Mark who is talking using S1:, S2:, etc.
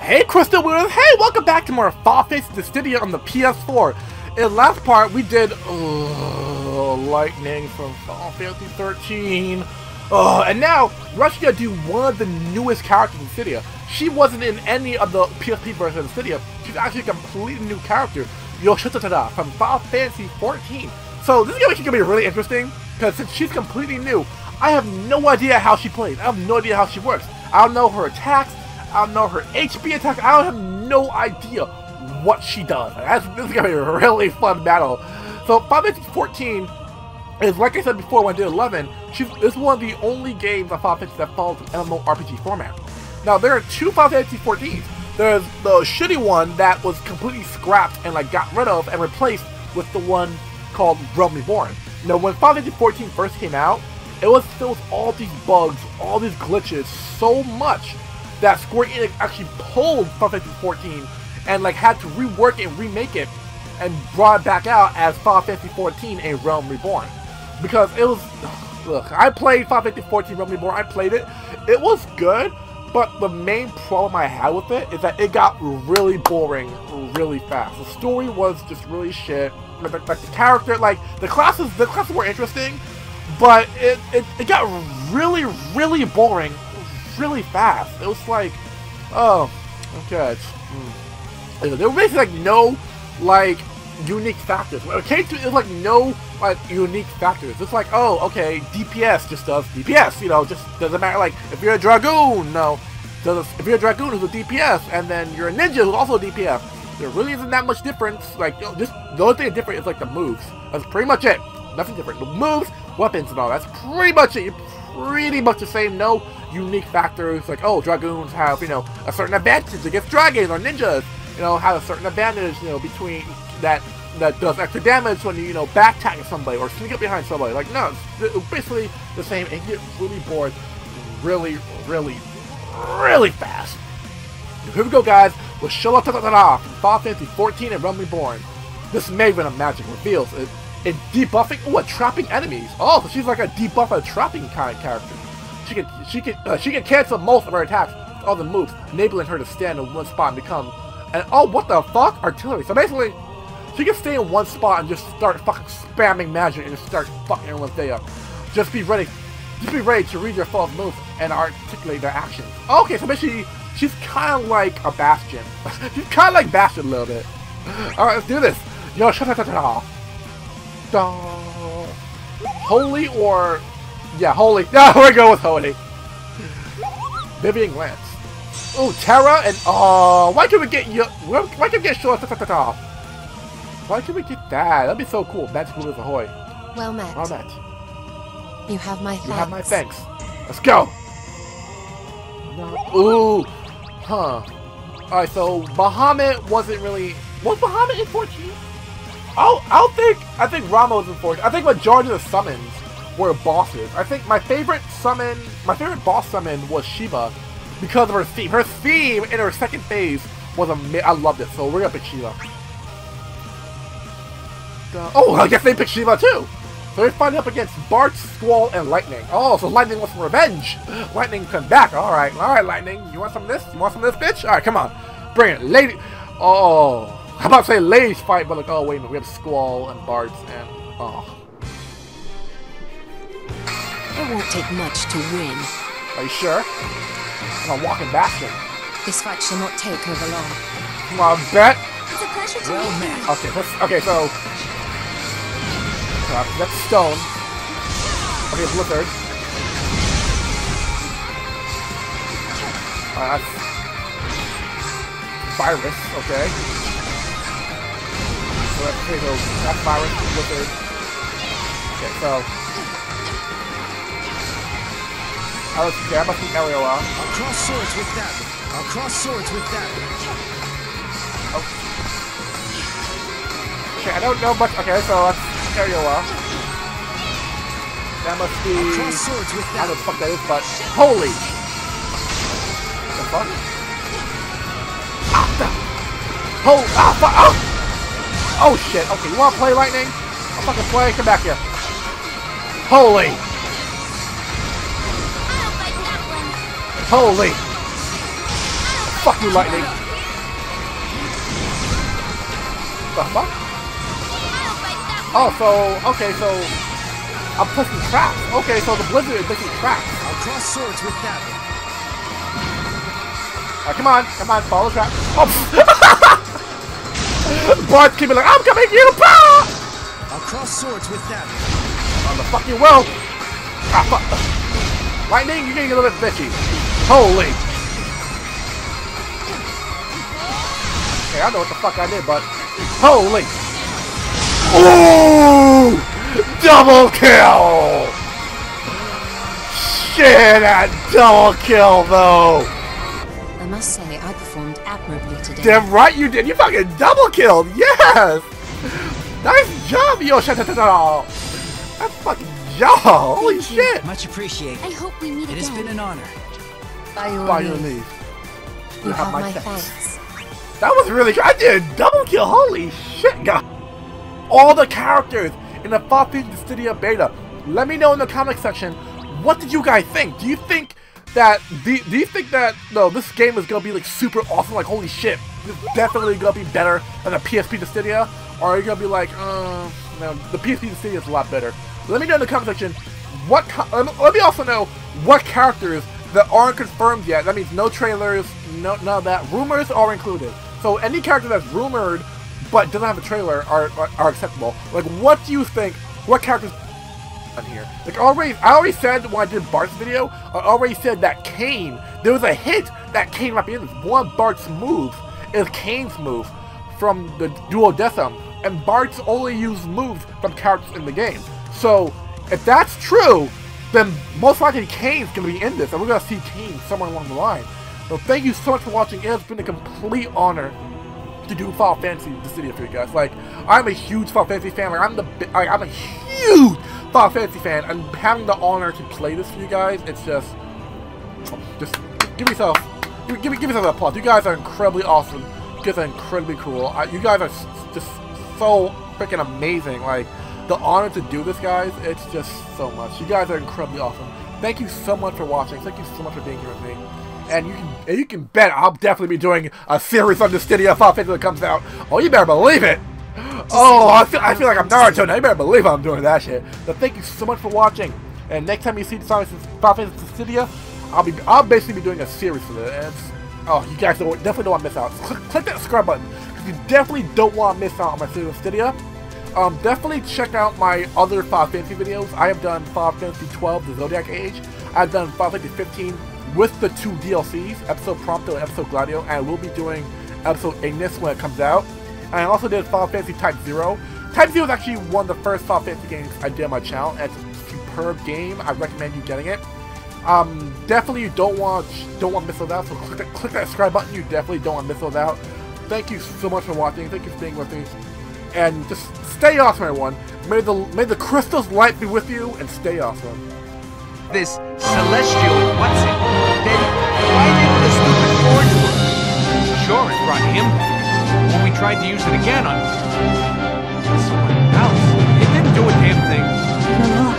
S1: Hey Crystal Winners, hey, welcome back to more Fall Faces Dissidia on the PS4. In last part, we did uh, Lightning from Final Fantasy 13. Uh, and now, we're actually gonna do one of the newest characters in Dissidia. She wasn't in any of the PSP versions of Dissidia. She's actually a completely new character, Y'shtola from Final Fantasy 14. So this is gonna be really interesting, because since she's completely new, I have no idea how she plays. I have no idea how she works. I don't know her attacks. I don't know her HP attack. I have no idea what she does. That's, this is gonna be a really fun battle. So Final Fantasy 14 is like I said before when I did 11. She's is one of the only games of Final Fantasy that follows an MMORPG format. Now there are two Final Fantasy 14s. There's the shitty one that was completely scrapped and like got rid of and replaced with the one called Realm Reborn. Now when Final Fantasy 14 first came out, it was filled with all these bugs, all these glitches, so much that Square Enix actually pulled Final Fantasy 14 and like had to rework it and remake it and brought it back out as Final Fantasy 14 A Realm Reborn. Because it was, look, I played Final Fantasy 14 Realm Reborn, I played it, it was good, but the main problem I had with it is that it got really boring really fast. The story was just really shit. Like, like the character, like the classes, the classes were interesting, but it, it, it got really, really boring really fast. It was like, oh, okay. Mm. There were basically like no, like, unique factors. When it came to, it like no, like, unique factors. It's like, oh, okay, DPS just does DPS, you know, just doesn't matter, like, if you're a Dragoon, no, does, if you're a Dragoon who's a DPS, and then you're a Ninja who's also a DPS, there really isn't that much difference, like, just, the only thing different is, like, the moves. That's pretty much it. Nothing different. The moves, weapons, and all, that's pretty much it. You're pretty much the same, no unique factors, like, oh, Dragoons have, you know, a certain advantage against Dragons, or Ninjas, you know, have a certain advantage, you know, between that that does extra damage when you, you know, back attack somebody or sneak up behind somebody. Like, no, it's basically the same and get really bored really, really, really fast. Here we go, guys, with Shola Tatatara from Final Fantasy 14 and Realm Reborn. This Maven of Magic reveals it in debuffing, oh, trapping enemies. Oh, so she's like a debuff a trapping kind of character. She can she can uh, she can cancel most of her attacks with other moves, enabling her to stand in one spot and become and oh what the fuck artillery. So basically, she can stay in one spot and just start fucking spamming magic and just start fucking everyone's day up. Just be ready, just be ready to read your foe's moves and articulate their actions. Okay, so basically she's kind of like a Bastion. she's kind of like Bastion a little bit. All right, let's do this. Yo, shut up, Holy or yeah, holy. No, we're going with holy. Vivian Lance. Oh, Terra and oh, why can we get you? Why can we get short? Why can we get that? That'd be so cool. Magic Rulers Ahoy.
S2: Well met.
S1: Well met.
S2: You have my thanks.
S1: You have my thanks. Let's go. No. Ooh, huh. All right, so Bahamut wasn't really. Was Bahamut in 14? Oh, I don't think. I think Ramuh was in 14. I think majority of the summons were bosses. I think my favorite summon, my favorite boss summon was Shiva because of her theme. Her theme in her second phase was amazing. I loved it, so we're gonna pick Shiva. Oh, I guess they picked Shiva too! So we're fighting up against Bart, Squall, and Lightning. Oh, so Lightning wants some revenge! Lightning come back. Alright, alright, Lightning. You want some of this? You want some of this, bitch? Alright, come on. Bring it. Lady. Oh. How about to say ladies fight, but like, oh, wait a minute. We have Squall and Bart and. Oh.
S2: It won't take much to win.
S1: Are you sure? I'm a walking bastard.
S2: This fight shall not take over long.
S1: Come on, bet.
S2: It's a pleasure to
S1: well, meet you. Okay, let's, okay, so uh, that's stone. Okay, blizzard. Uh, that's virus. Okay. So that's okay. So that's virus, blizzard. Okay, so. I was okay, I must be Elioa.
S3: I'll cross swords with that. I'll cross swords with that.
S1: Oh. Okay, I don't know much. Okay, so that's Elioa. That must be.
S3: I'll cross swords with that.
S1: I don't know what the fuck that is, but holy. What the fuck? Ah, the. Oh, ah, fuck. Oh. oh shit. Okay, you wanna play lightning? I'll fucking play. Come back here. Holy. Holy! Fuck you, lightning. The fuck? Oh, so okay, so I'm placing traps. Okay, so the blizzard is making traps.
S3: I'll cross swords with that one.
S1: Come on, come on, follow the trap. Oh. Bart keep it like, I'm coming, you power!
S3: I'll cross swords with that one.
S1: On the fucking will. Ah, fuck. Lightning, you're getting a little bit bitchy. Holy. Okay, I know what the fuck I did, but holy. Ooh! Double kill! Shit, that double kill though!
S2: I must say, I performed admirably today.
S1: Damn right you did. You fucking double killed. Yes. Nice job, yo. Shut up. That fucking job. Holy
S2: Thank you.
S1: shit.
S3: Much appreciated.
S2: I hope we meet
S3: It has
S2: again.
S3: been an honor.
S2: By your
S1: By your
S2: leave.
S1: leave.
S2: You have my
S1: thanks.
S2: thanks.
S1: That was really good. I did a double kill. Holy shit, guys. All the characters in the Fantasy Dissidia beta. Let me know in the comment section. What did you guys think? Do you think that do, do you think that no this game is gonna be like super awesome? Like holy shit, it's definitely gonna be better than the PSP Dissidia? Or are you gonna be like, uh, no, the PSP Dissidia is a lot better? Let me know in the comment section. What co- let me- let me also know what characters that aren't confirmed yet. That means no trailers, no none of that. Rumors are included. So any character that's rumored but doesn't have a trailer are, are, are acceptable. Like, what do you think? What characters on here? Like, already, I already said when I did Bart's video, I already said that Kain. There was a hint that Kain might be in this. One of Bart's moves is Kain's move from the Duodecim, and Bart's only used moves from characters in the game. So, if that's true, then most likely Kain's gonna be in this, and we're gonna see Kain somewhere along the line. So, thank you so much for watching. It has been a complete honor to do Final Fantasy the city for you guys. Like, I'm a huge Final Fantasy fan. Like, I'm the like, I'm a huge Final Fantasy fan, and having the honor to play this for you guys, it's just, just give yourself, give, give, give yourself an applause. You guys are incredibly awesome. You guys are incredibly cool. Uh, you guys are just so freaking amazing. Like, the honor to do this, guys, it's just so much. You guys are incredibly awesome. Thank you so much for watching. Thank you so much for being here with me. And you can you can bet I'll definitely be doing a series on the Final Fantasy that comes out. Oh, you better believe it. Oh, I feel, I feel like I'm Naruto now. You better believe I'm doing that shit. So thank you so much for watching. And next time you see the Fantasy Dissidia, I'll be I'll basically be doing a series for. And oh, you guys don't, definitely don't want to miss out. Click, click that subscribe button because you definitely don't want to miss out on my series of Studio. Um, definitely check out my other Final Fantasy videos. I have done Final Fantasy 12, The Zodiac Age. I've done Final Fantasy 15 with the two DLCs, Episode Prompto and Episode Gladio, and I will be doing Episode Ignis when it comes out. And I also did Final Fantasy Type Zero. Type Zero is actually one of the first Final Fantasy games I did on my channel, and it's a superb game. I recommend you getting it. Um, definitely you don't want don't want to miss those out. So click that, click that subscribe button. You definitely don't want to miss those out. Thank you so much for watching. Thank you for being with me, and just stay awesome, everyone. May the may the crystal's light be with you, and stay awesome.
S4: this celestial what's it? Then why didn't the stupid forge work? Sure, it brought him. When we tried to use it again on someone else, it didn't do a damn thing.
S2: You're lost.